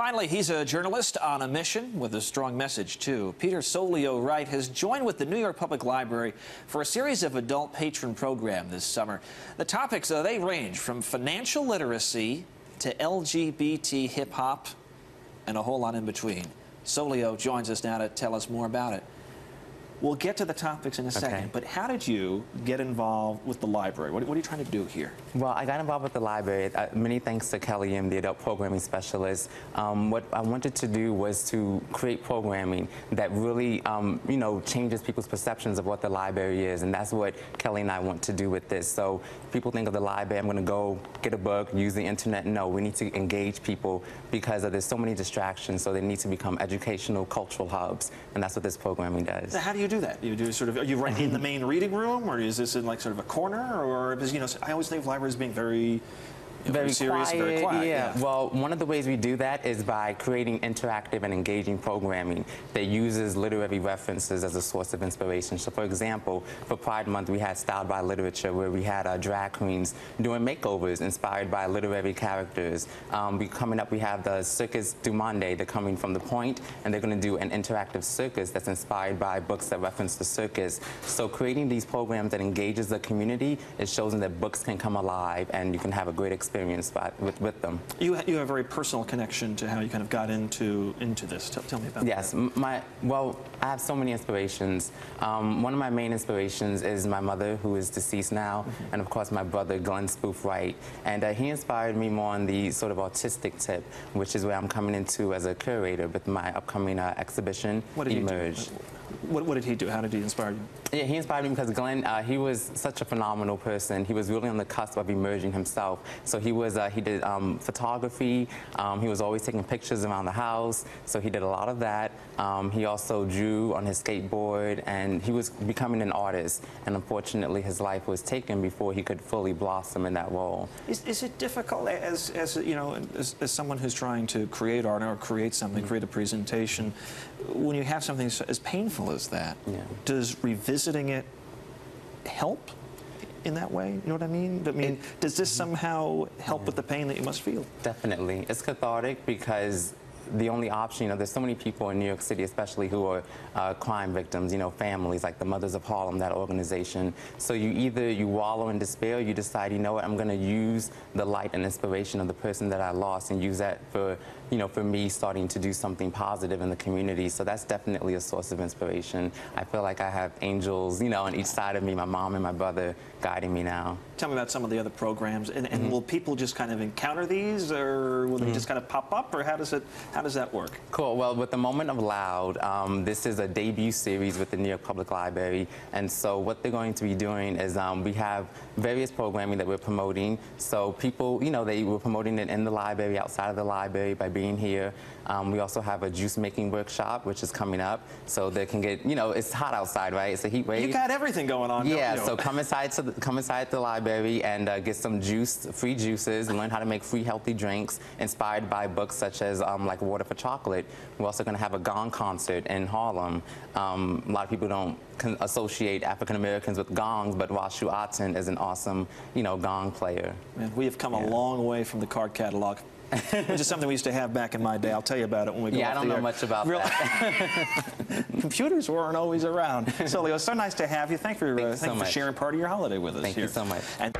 Finally, he's a journalist on a mission with a strong message, too. Peter Souleo Wright has joined with the New York Public Library for a series of adult patron program this summer. The topics, uh, they range from financial literacy to LGBT hip hop and a whole lot in between. Souleo joins us now to tell us more about it. We'll get to the topics in a second, Okay. but how did you get involved with the library? What, what are you trying to do here? Well, I got involved with the library. Uh, many thanks to Kelly M, the adult programming specialist. Um, what I wanted to do was to create programming that really, um, you know, changes people's perceptions of what the library is, and that's what Kelly and I want to do with this. So people think of the library, I'm going to go get a book, use the internet. No, we need to engage people because there's so many distractions. So they need to become educational, cultural hubs, and that's what this programming does. So how do you do that? You do sort of, are you right in the main reading room, or is this in like sort of a corner, or because you know, I always think of libraries being very, very serious, quiet, very quiet. Yeah. Well, one of the ways we do that is by creating interactive and engaging programming that uses literary references as a source of inspiration. So, for example, for Pride Month, we had Styled by Literature, where we had our drag queens doing makeovers inspired by literary characters. Um, we, coming up, we have the Circus du Monde. They're coming from the Point, and they're going to do an interactive circus that's inspired by books that reference the circus. So, creating these programs that engages the community, it shows them that books can come alive, and you can have a great experience by, with, with them. You, ha- you have a very personal connection to how you kind of got into into this. Tell, tell me about Yes, m- my well, I have so many inspirations. Um, one of my main inspirations is my mother, who is deceased now, and of course my brother Glenn Spoof Wright, and uh, he inspired me more on the sort of artistic tip, which is where I'm coming into as a curator with my upcoming uh, exhibition, What Emerge. He do? What, what did he do? How did he inspire you? Yeah, he inspired me because Glenn, uh, he was such a phenomenal person. He was really on the cusp of emerging himself. So he was, uh, he did um, photography. Um, he was always taking pictures around the house. So he did a lot of that. Um, he also drew on his skateboard, and he was becoming an artist. And unfortunately, his life was taken before he could fully blossom in that role. Is, is it difficult as, as you know, as, as someone who's trying to create art or create something, create a presentation, when you have something as- as as that, Yeah. does revisiting it help in that way? You know what I mean? I mean, does this mm-hmm. somehow help with the pain that you must feel? Definitely. It's cathartic because the only option, you know, there's so many people in New York City, especially who are uh, crime victims, you know, families like the Mothers of Harlem, that organization. So you either you wallow in despair, you decide, you know what, I'm going to use the light and inspiration of the person that I lost and use that for, you know, for me starting to do something positive in the community. So that's definitely a source of inspiration. I feel like I have angels, you know, on each side of me, my mom and my brother guiding me now. Tell me about some of the other programs, and, and will people just kind of encounter these, or will they just kind of pop up, or how does it how does that work? Cool. Well, with the Moment of Loud, um, this is a debut series with the New York Public Library. And so what they're going to be doing is um, we have various programming that we're promoting. So people, you know, they were promoting it in the library, outside of the library by being here. Um, we also have a juice making workshop, which is coming up. So they can get, you know, it's hot outside, right? It's a heat wave. You got everything going on. Yeah, so come inside to the, come inside the library and uh, get some juice, free juices, and learn how to make free healthy drinks inspired by books such as um, like Water for Chocolate. We're also going to have a gong concert in Harlem. Um, a lot of people don't associate African Americans with gongs, but Washu Aten is an awesome, you know, gong player. Man, we have come a long way from the card catalog, which is something we used to have back in my day. I'll tell you about it when we go Yeah, I don't know air. much about Real- that. Computers weren't always around. So, Leo, it's so nice to have you. Thank you for, uh, thank so you for much. sharing part of your holiday with us Thank you so much. And